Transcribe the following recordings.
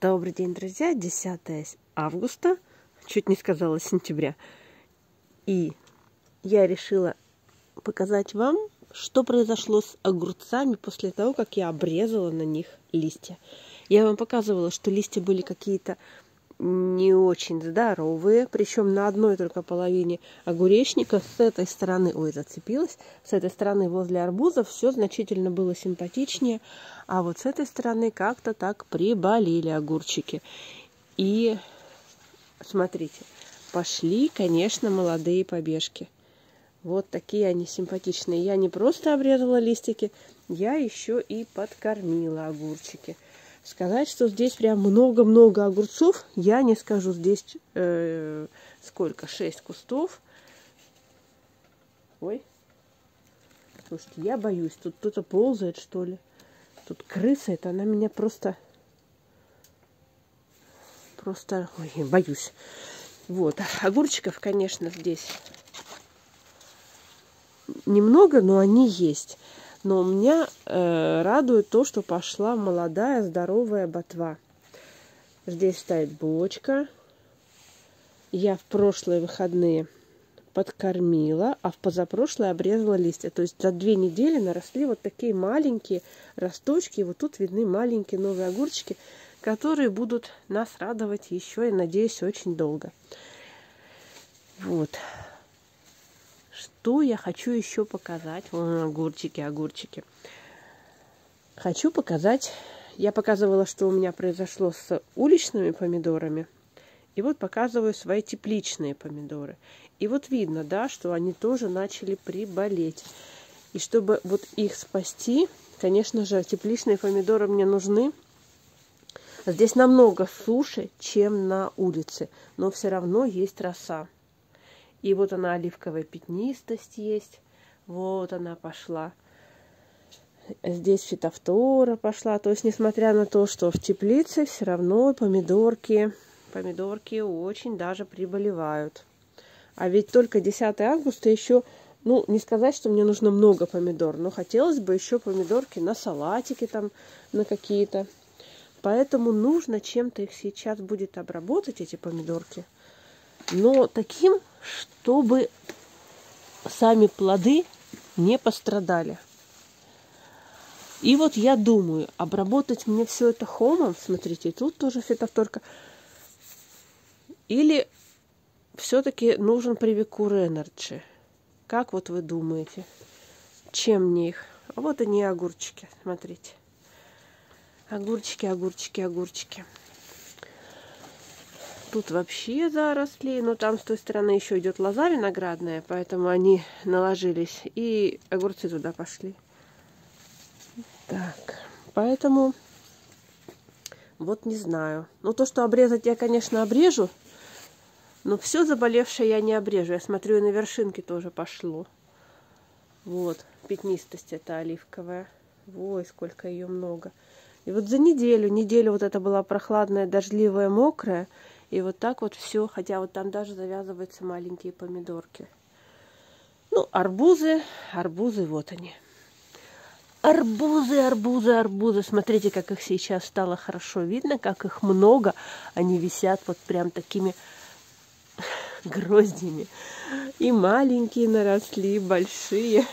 Добрый день, друзья! 10 августа, чуть не сказала сентября. И я решила показать вам, что произошло с огурцами после того, как я обрезала на них листья. Я вам показывала, что листья были какие-то не очень здоровые, причем на одной только половине огуречника с этой стороны, ой, зацепилась, с этой стороны возле арбузов все значительно было симпатичнее, а вот с этой стороны как-то так приболели огурчики. И смотрите, пошли, конечно, молодые побежки. Вот такие они симпатичные. Я не просто обрезала листики, я еще и подкормила огурчики. Сказать, что здесь прям много-много огурцов, я не скажу. Здесь э, сколько? Шесть кустов. Ой. Слушайте, я боюсь. Тут кто-то ползает, что ли. Тут крыса, это она меня просто... Просто... Ой, боюсь. Вот. Огурчиков, конечно, здесь немного, но они есть. Но меня э, радует то, что пошла молодая здоровая ботва. Здесь стоит бочка. Я в прошлые выходные подкормила, а в позапрошлые обрезала листья. То есть за две недели наросли вот такие маленькие росточки. И вот тут видны маленькие новые огурчики, которые будут нас радовать еще и, надеюсь, очень долго. Вот. Что я хочу еще показать? Вон огурчики, огурчики. Хочу показать, я показывала, что у меня произошло с уличными помидорами. И вот показываю свои тепличные помидоры. И вот видно, да, что они тоже начали приболеть. И чтобы вот их спасти, конечно же, тепличные помидоры мне нужны. Здесь намного суше, чем на улице, но все равно есть роса. И вот она, оливковая пятнистость есть. Вот она пошла. Здесь фитофтора пошла. То есть, несмотря на то, что в теплице, все равно помидорки, помидорки очень даже приболевают. А ведь только 10 августа еще, ну, не сказать, что мне нужно много помидор, но хотелось бы еще помидорки на салатики там, на какие-то. Поэтому нужно чем-то их сейчас будет обработать, эти помидорки – но таким, чтобы сами плоды не пострадали. И вот я думаю, обработать мне все это хомом, смотрите, тут тоже фитофторка, или все-таки нужен привикур энерджи. Как вот вы думаете, чем мне их? А вот они огурчики, смотрите. Огурчики, огурчики, огурчики. Тут вообще заросли, но там с той стороны еще идет лоза виноградная, поэтому они наложились. И огурцы туда пошли. Так, поэтому вот не знаю. Ну, то, что обрезать я, конечно, обрежу, но все заболевшее я не обрежу. Я смотрю, и на вершинке тоже пошло. Вот, пятнистость это оливковая. Ой, сколько ее много. И вот за неделю, неделю вот это была прохладная, дождливая, мокрая, и вот так вот все, хотя вот там даже завязываются маленькие помидорки. Ну, арбузы, арбузы, вот они. Арбузы, арбузы, арбузы. Смотрите, как их сейчас стало хорошо видно, как их много. Они висят вот прям такими гроздями. И маленькие наросли, и большие.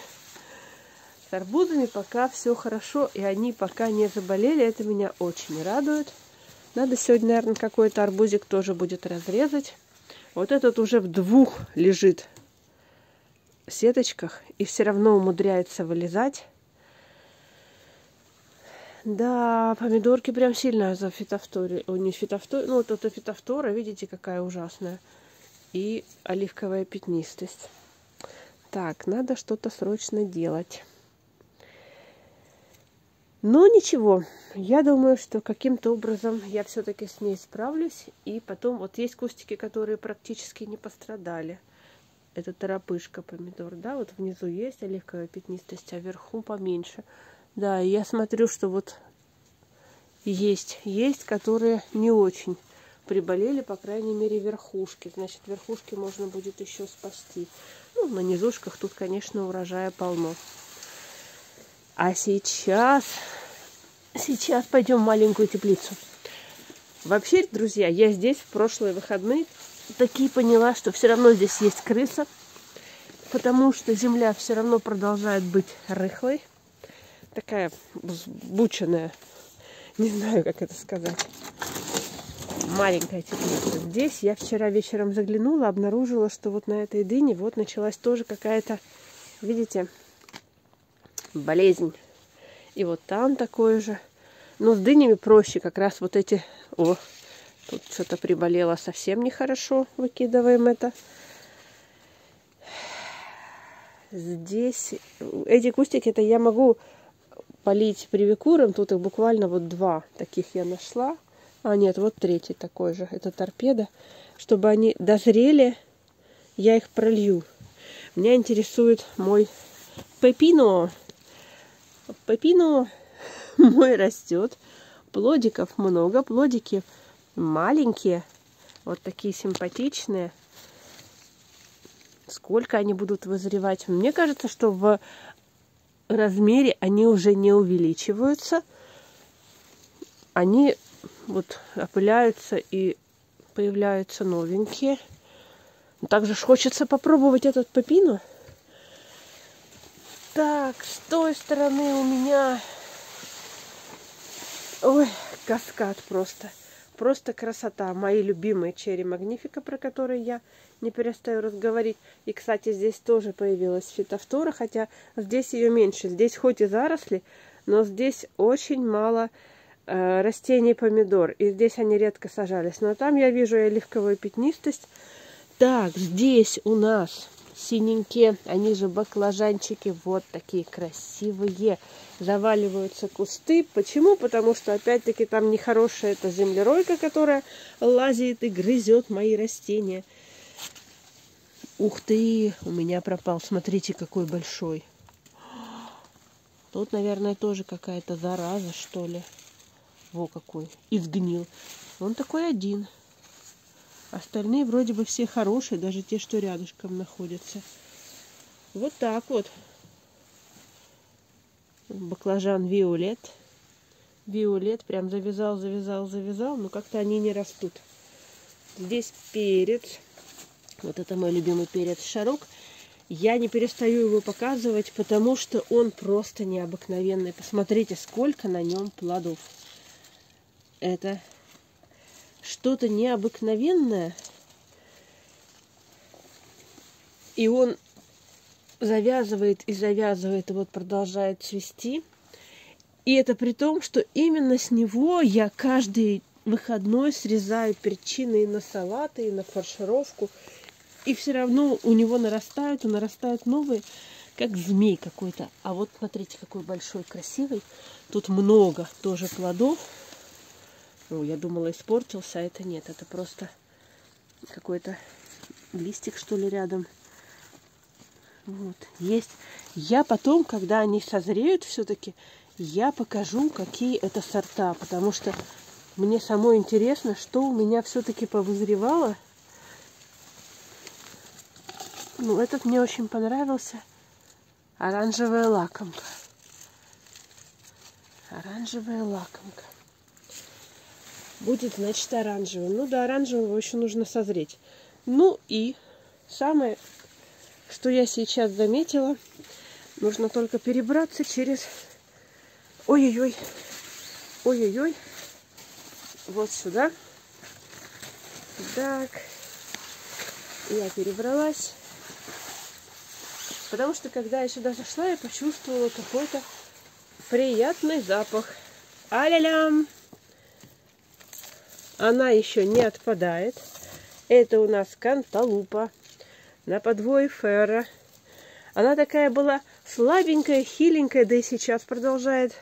С арбузами пока все хорошо, и они пока не заболели. Это меня очень радует. Надо сегодня, наверное, какой-то арбузик тоже будет разрезать. Вот этот уже в двух лежит сеточках и все равно умудряется вылезать. Да, помидорки прям сильно зафитофторили. О, не фитофтори, ну вот это фитофтора, видите, какая ужасная. И оливковая пятнистость. Так, надо что-то срочно делать. Но ничего, я думаю, что каким-то образом я все-таки с ней справлюсь. И потом, вот есть кустики, которые практически не пострадали. Это торопышка помидор, да, вот внизу есть оливковая пятнистость, а вверху поменьше. Да, я смотрю, что вот есть, есть, которые не очень приболели, по крайней мере, верхушки. Значит, верхушки можно будет еще спасти. Ну, на низушках тут, конечно, урожая полно. А сейчас, сейчас пойдем в маленькую теплицу. Вообще, друзья, я здесь в прошлые выходные такие поняла, что все равно здесь есть крыса, потому что земля все равно продолжает быть рыхлой, такая взбученная, не знаю, как это сказать, маленькая теплица. Здесь я вчера вечером заглянула, обнаружила, что вот на этой дыне вот началась тоже какая-то, видите, болезнь. И вот там такое же. Но с дынями проще, как раз вот эти... О, тут что-то приболело совсем нехорошо. Выкидываем это. Здесь эти кустики, это я могу полить привикуром. Тут их буквально вот два таких я нашла. А нет, вот третий такой же. Это торпеда. Чтобы они дозрели, я их пролью. Меня интересует мой пепино. Пепино мой растет. Плодиков много. Плодики маленькие. Вот такие симпатичные. Сколько они будут вызревать? Мне кажется, что в размере они уже не увеличиваются. Они вот опыляются и появляются новенькие. Также хочется попробовать этот пепино. Так, с той стороны у меня Ой, каскад просто. Просто красота. Мои любимые черри магнифика, про которые я не перестаю разговаривать. И, кстати, здесь тоже появилась фитофтора, хотя здесь ее меньше. Здесь хоть и заросли, но здесь очень мало э, растений помидор. И здесь они редко сажались. Но там я вижу оливковую пятнистость. Так, здесь у нас синенькие, они же баклажанчики, вот такие красивые. Заваливаются кусты. Почему? Потому что, опять-таки, там нехорошая эта землеройка, которая лазит и грызет мои растения. Ух ты, у меня пропал. Смотрите, какой большой. Тут, наверное, тоже какая-то зараза, что ли. Во какой. И сгнил. Он такой один. Остальные вроде бы все хорошие, даже те, что рядышком находятся. Вот так вот. Баклажан виолет. Виолет прям завязал, завязал, завязал, но как-то они не растут. Здесь перец. Вот это мой любимый перец шарок. Я не перестаю его показывать, потому что он просто необыкновенный. Посмотрите, сколько на нем плодов. Это что-то необыкновенное. И он завязывает и завязывает, и вот продолжает цвести. И это при том, что именно с него я каждый выходной срезаю перчины и на салаты, и на фаршировку. И все равно у него нарастают и нарастают новые, как змей какой-то. А вот смотрите, какой большой, красивый. Тут много тоже плодов. Ну, я думала, испортился, а это нет. Это просто какой-то листик, что ли, рядом. Вот, есть. Я потом, когда они созреют все-таки, я покажу, какие это сорта. Потому что мне самой интересно, что у меня все-таки повызревало. Ну, этот мне очень понравился. Оранжевая лакомка. Оранжевая лакомка будет, значит, оранжевым. Ну, до оранжевого еще нужно созреть. Ну и самое, что я сейчас заметила, нужно только перебраться через... Ой-ой-ой, ой-ой-ой, вот сюда. Так, я перебралась. Потому что, когда я сюда зашла, я почувствовала какой-то приятный запах. А-ля-лям! Она еще не отпадает. Это у нас канталупа на подвое ферра. Она такая была слабенькая, хиленькая, да и сейчас продолжает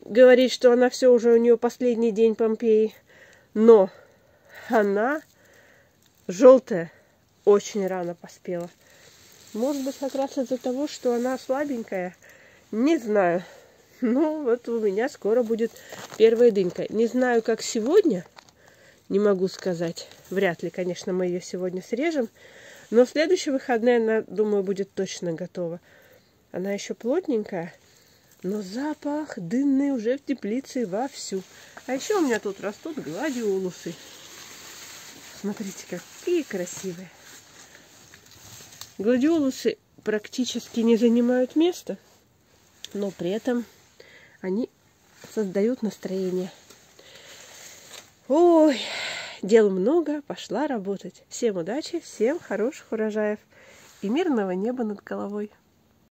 говорить, что она все уже у нее последний день Помпеи. Но она желтая, очень рано поспела. Может быть, как раз из-за того, что она слабенькая. Не знаю. Ну, вот у меня скоро будет первая дынька. Не знаю, как сегодня, не могу сказать. Вряд ли, конечно, мы ее сегодня срежем. Но в следующие выходные она, думаю, будет точно готова. Она еще плотненькая, но запах дынный уже в теплице вовсю. А еще у меня тут растут гладиолусы. Смотрите, какие красивые. Гладиолусы практически не занимают места, но при этом они создают настроение. Ой, дел много, пошла работать. Всем удачи, всем хороших урожаев и мирного неба над головой.